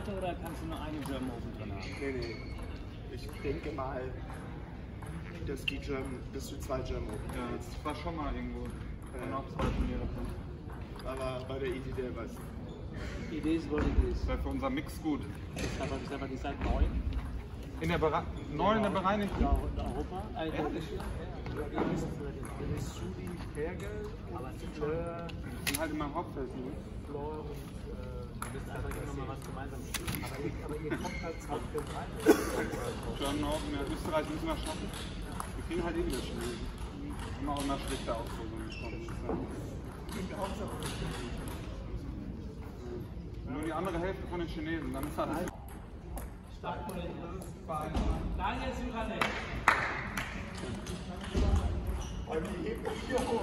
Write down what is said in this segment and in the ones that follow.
nur eine German Open drin haben. Nee, nee. Ich denke mal, dass, die German, dass du zwei German Open Ja, das war schon mal irgendwo. Ja. auch zwei Turniere drin. Aber bei der Idee der was. It is what it is. Das wäre für unser Mix gut. Ist aber, ist aber die seit neun. In der Bere Neun in der Bereinigung? Ja, in Europa. Äh, Ehrlich? Ja, ja. Dann ist Sudi Bergel Aber es ist schon- sind halt immer Hauptfest, ne? Flor und Wir müssen einfach immer mal was gemeinsam spielen. aber, ihr, aber ihr kommt halt zwei für rein. John Open, ja, Österreich müssen wir schaffen. Wir kriegen halt eh wieder Schnee. Immer auch immer schlechte Auslosung bekommen. Nur die andere Hälfte von den Chinesen, dann ist alles. Daniel Syranek. Und die hebt mich hier hoch.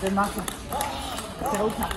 Den macht er. Der Opa.